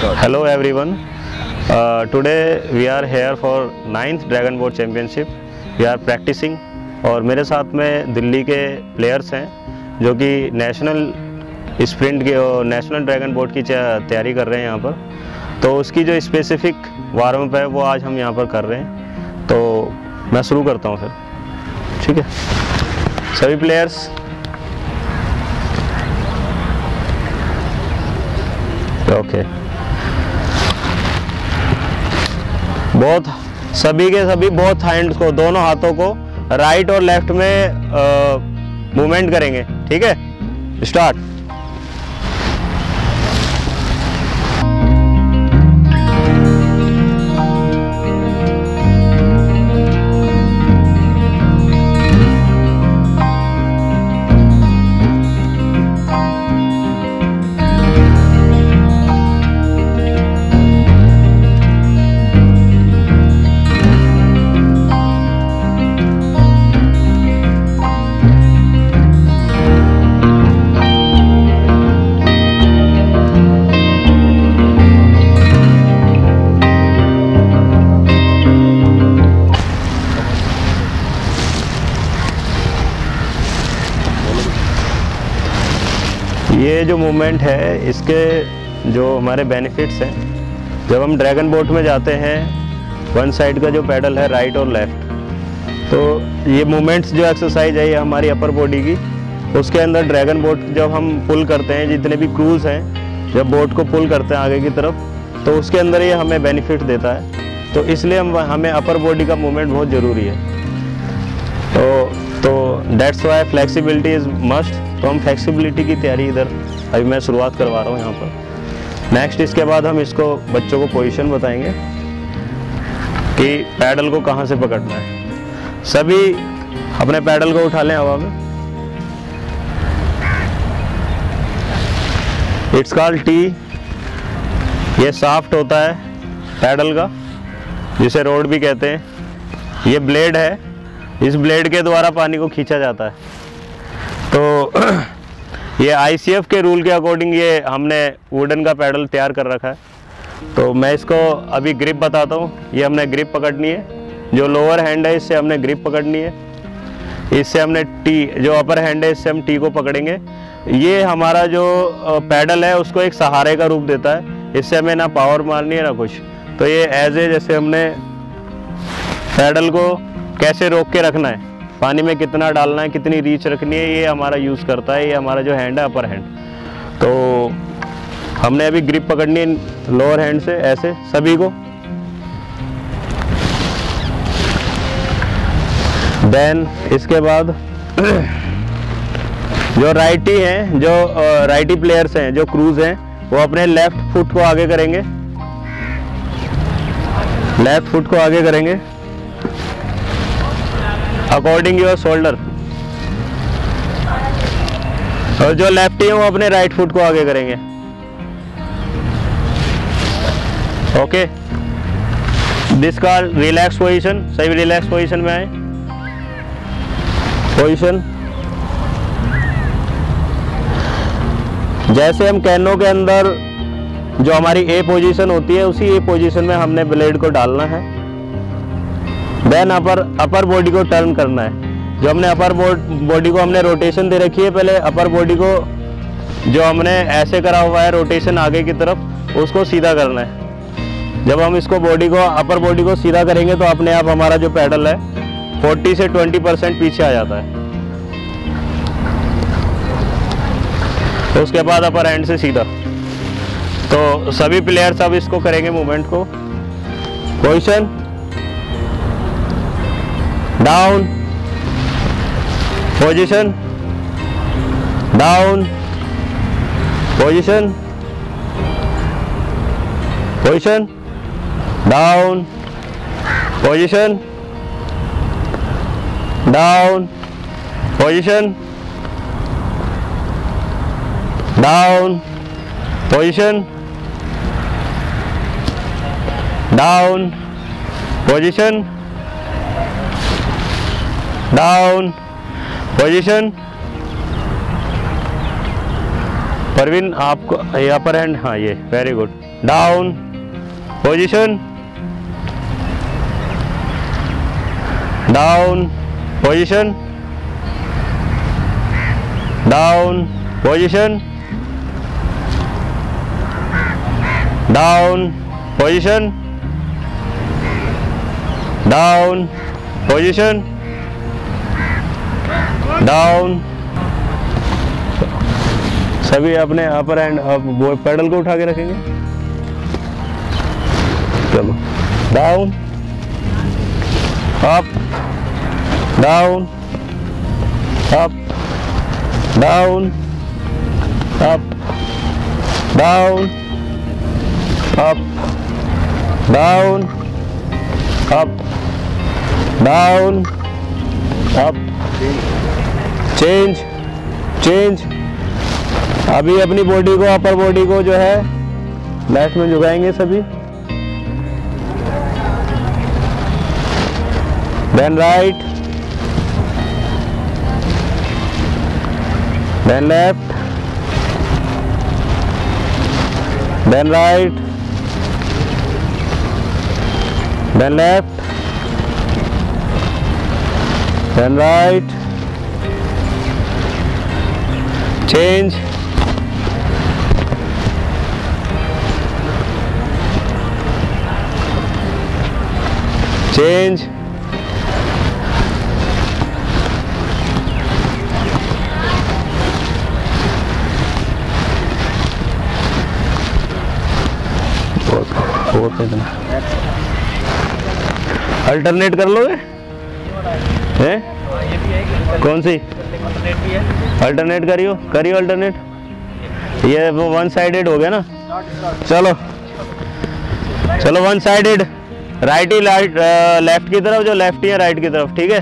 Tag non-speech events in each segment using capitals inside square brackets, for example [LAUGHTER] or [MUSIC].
Hello everyone. Uh, today we are here for ninth Dragon Boat Championship. We are practicing और मेरे साथ में दिल्ली के प्लेयर्स हैं जो कि नेशनल स्प्रिंट के और नेशनल ड्रैगन बोट की तैयारी कर रहे हैं यहाँ पर। तो उसकी जो स्पेसिफिक वार्म है वो आज हम यहाँ पर कर रहे हैं। तो मैं शुरू करता हूँ फिर। ठीक है? सभी प्लेयर्स ओके बहुत सभी के सभी बहुत हैंड्स को, दोनों हाथों को राइट और लेफ़्ट में मूवमेंट करेंगे, ठीक है? स्टार्ट जो मूवमेंट है, इसके जो हमारे बेनिफिट्स हैं, जब हम ड्रैगन बोट में जाते हैं वन साइड का जो पैडल है राइट और लेफ़्ट तो ये मूवमेंट्स जो एक्सरसाइज है, ये हमारी अपर बॉडी की, उसके अंदर ड्रैगन बोट जब हम पुल करते हैं, जितने भी क्रूज हैं, जब बोट को पुल करते हैं आगे की तरफ़ तो उसके अंदर ये हमें बेनिफिट देता है। तो इसलिए हम, हमें अपर बॉडी का मूवमेंट बहुत ज़रूरी है। तो तो that's why flexibility is must तो हम फ्लेक्सिबिलिटी की तैयारी इधर, अभी मैं शुरुआत करवा रहा हूँ यहाँ पर। नेक्स्ट इसके बाद हम इसको बच्चों को पोजीशन बताएँगे कि पैडल को कहाँ से पकड़ना है। सभी अपने पैडल को उठा लें हवा में। इट्स कॉल टी ये सॉफ्ट होता है पैडल का, जिसे रोड भी कहते हैं। ये ब्लेड है। इस ब्लेड के द्वारा पानी को खींचा जाता है। तो [CLEARS THROAT] ये आईसीएफ के रूल के अकॉर्डिंग ये हमने वुडन का पैडल तैयार कर रखा है। तो मैं इसको अभी ग्रिप बताता हूँ। ये हमने ग्रिप पकड़नी है। जो लोअर हैंड है, इससे हमने ग्रिप पकड़नी है। इससे हमने टी जो अपर हैंड है, इससे हम टी को पकड़ेंगे। ये हमारा जो पैडल है, उसको एक सहारे का रूप देता है। इससे हमें ना पावर मारनी है, ना कुछ। तो ये एज ए जैसे हमने पैडल को कैसे रोक के रखना है। पानी में कितना डालना है, कितनी रीच रखनी है, ये हमारा यूज़ करता है, ये हमारा जो हैंड है अपर हैंड तो हमने अभी ग्रिप पकड़नी है लोअर हैंड से, ऐसे, सभी को. देन इसके बाद जो राइटी हैं, जो राइटी प्लेयर्स हैं, जो क्रूज हैं, वो अपने लेफ़्ट फुट को आगे करेंगे. लेफ़्ट फुट को आगे करेंगे. According your shoulder. और जो लेफ्टी है वो अपने राइट फुट को आगे करेंगे। Okay this call relax position सही रिलैक्स पोजीशन में आए। पोजीशन जैसे हम कैनो के अंदर जो हमारी ए पोजीशन होती है, उसी ए पोजीशन में हमने ब्लेड को डालना है। देन अपर अपर बॉडी को टर्न करना है। जो हमने अपर बॉडी को हमने रोटेशन दे रखी है, पहले अपर बॉडी को जो हमने ऐसे करा हुआ है रोटेशन आगे की तरफ़, उसको सीधा करना है। जब हम इसको बॉडी को अपर बॉडी को सीधा करेंगे तो अपने आप हमारा जो पैडल है 40 से 20 परसेंट पीछे आ जाता है। उसके बाद अपर एंड से सीधा। तो सभी प्लेयर्स अब इसको करेंगे मूवमेंट को। Position down. Position. Down. Position. Position. Down. Position. Down. Position. Down. Position. Down. Position. Down position Parveen आपको ये अपर हैंड हाँ ये very good down position down position down position down position down position down सभी अपने अपर and वो pedal को उठा के रखेंगे। चलो। Down up down up down up down up down up down up change change अभी अपनी बॉडी को अपर बॉडी को जो है लेफ़्ट में झुकाएँगे सभी। Then right then left then right then left then right change change alternate कर लोगे? हैं? कौन सी? अल्टरनेट करियो करियो अल्टरनेट ये वो वन साइडेड हो गया ना? चलो। चलो वन साइडेड राइट ही लेफ़्ट की तरफ़, जो लेफ़्ट ही है राइट की तरफ़, ठीक है?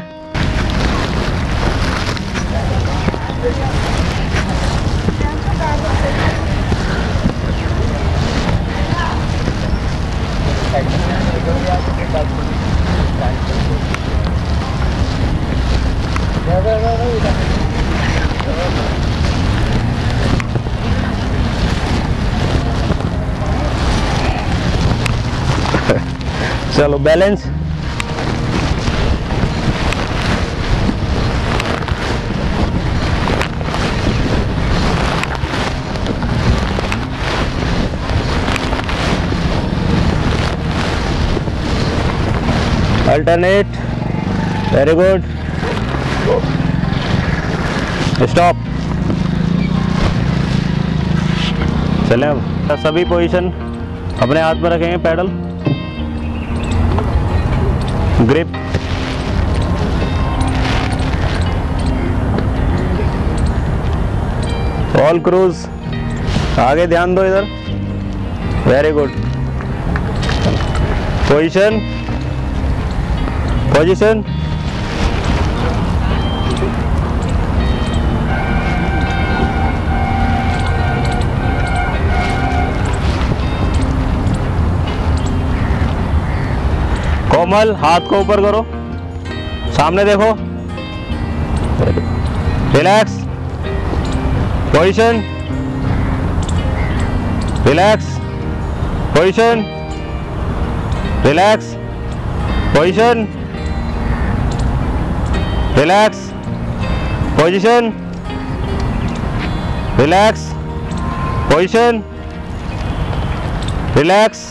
चलो balance alternate very good stop चलें अब। सभी पोजीशन अपने हाथ में रखेंगे पैडल ग्रिप ऑल क्रूज आगे ध्यान दो इधर। Very good position position Komal, हाथ को ऊपर करो। सामने देखो। Relax position relax position relax position relax position relax position relax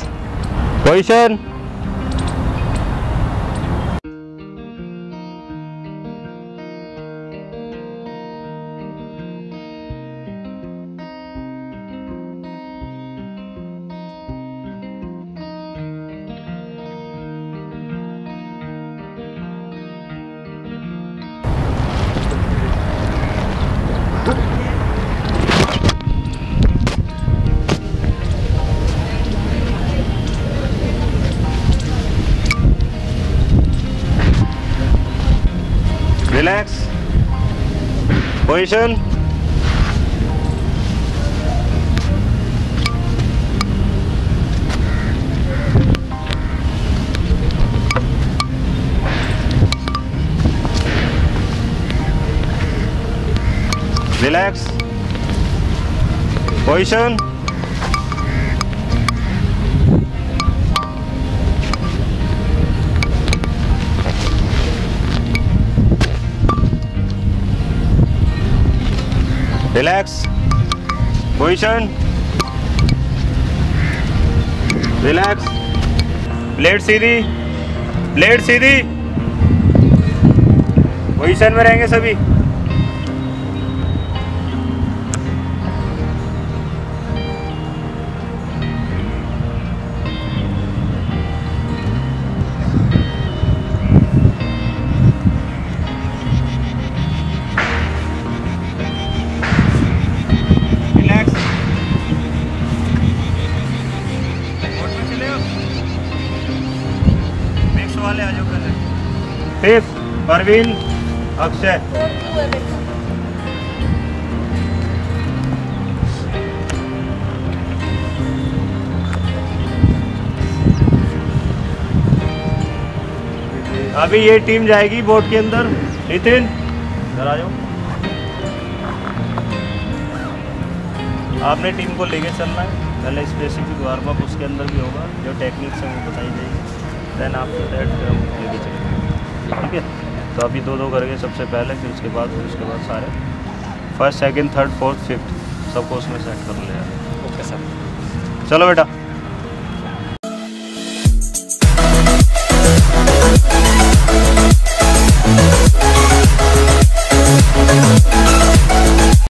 position relax. Position. Relax. Position. Relax position relax plate सीधी. प्लेट सीधी. पोजिशन में रहेंगे सभी। परवीन अक्षय अभी ये टीम जाएगी बोट के अंदर। नितिन, इधर आ जाओ। आपने टीम को लेके चलना है। पहले स्पेसिफिक वार्म अप उसके अंदर भी होगा। जो टेक्निक्स हैं वो बताई जाएगी। देन आफ्टर दैट लेके चलेंगे। ठीक है? तो अभी दो दो करके सबसे पहले फिर उसके बाद फिर उसके बाद सारे। First second third fourth fifth सबको उसमें सेट कर लिया। ओके सर चलो बेटा।